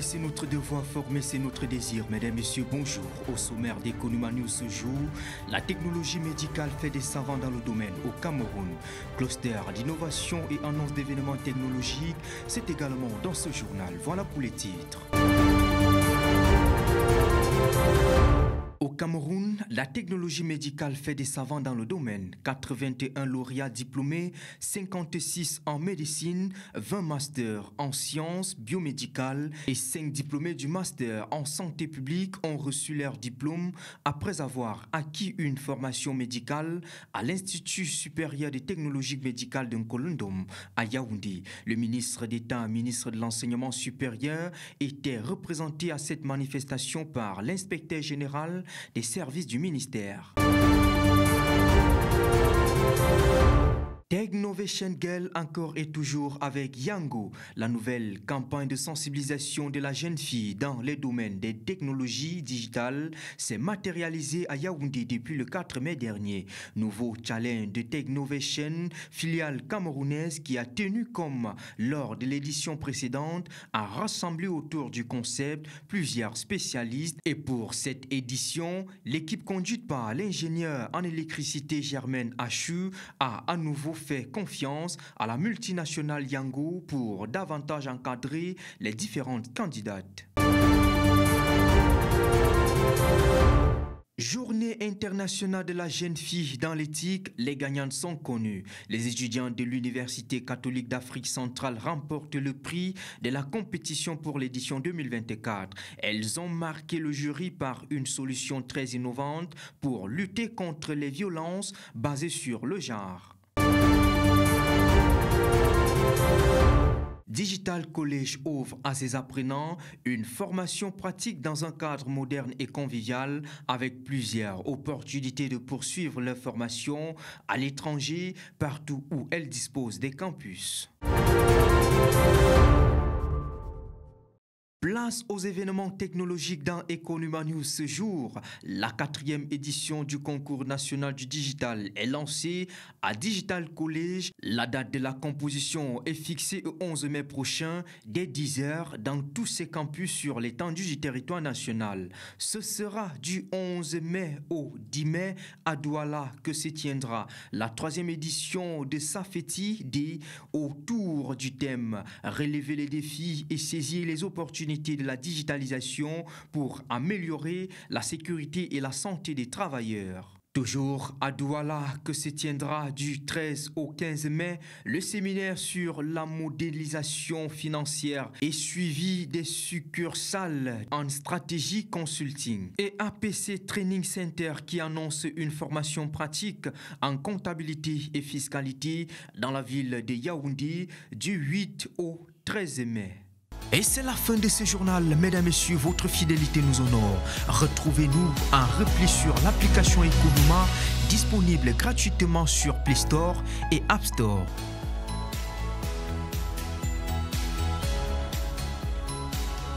c'est notre devoir, former, c'est notre désir. Mesdames, Messieurs, bonjour. Au sommaire d'Economa News ce jour, la technologie médicale fait des savants dans le domaine au Cameroun. Cluster d'innovation et annonce d'événements technologiques, c'est également dans ce journal. Voilà pour les titres. Au Cameroun, la technologie médicale fait des savants dans le domaine. 81 lauréats diplômés, 56 en médecine, 20 masters en sciences biomédicales et 5 diplômés du master en santé publique ont reçu leur diplôme après avoir acquis une formation médicale à l'Institut supérieur des technologies médicales de Nkolondom à Yaoundé. Le ministre d'État, ministre de l'Enseignement supérieur, était représenté à cette manifestation par l'inspecteur général des services du ministère. Technovation Girl encore et toujours avec Yango. La nouvelle campagne de sensibilisation de la jeune fille dans les domaines des technologies digitales s'est matérialisée à Yaoundé depuis le 4 mai dernier. Nouveau challenge de Technovation, filiale camerounaise qui a tenu comme lors de l'édition précédente à rassembler autour du concept plusieurs spécialistes et pour cette édition, l'équipe conduite par l'ingénieur en électricité Germaine Achu a à nouveau fait confiance à la multinationale Yango pour davantage encadrer les différentes candidates. Journée internationale de la jeune fille dans l'éthique, les gagnantes sont connues. Les étudiants de l'Université catholique d'Afrique centrale remportent le prix de la compétition pour l'édition 2024. Elles ont marqué le jury par une solution très innovante pour lutter contre les violences basées sur le genre. Digital College ouvre à ses apprenants une formation pratique dans un cadre moderne et convivial avec plusieurs opportunités de poursuivre leur formation à l'étranger partout où elle dispose des campus. Place aux événements technologiques dans Econuma ce jour. La quatrième édition du concours national du digital est lancée à Digital College. La date de la composition est fixée au 11 mai prochain dès 10h dans tous ces campus sur l'étendue du territoire national. Ce sera du 11 mai au 10 mai à Douala que se tiendra la troisième édition de Safeti D autour du thème Relever les défis et saisir les de la digitalisation pour améliorer la sécurité et la santé des travailleurs. Toujours à Douala que se tiendra du 13 au 15 mai le séminaire sur la modélisation financière et suivi des succursales en stratégie consulting et APC Training Center qui annonce une formation pratique en comptabilité et fiscalité dans la ville de Yaoundé du 8 au 13 mai. Et c'est la fin de ce journal. Mesdames, Messieurs, votre fidélité nous honore. Retrouvez-nous en repli sur l'application Economa disponible gratuitement sur Play Store et App Store.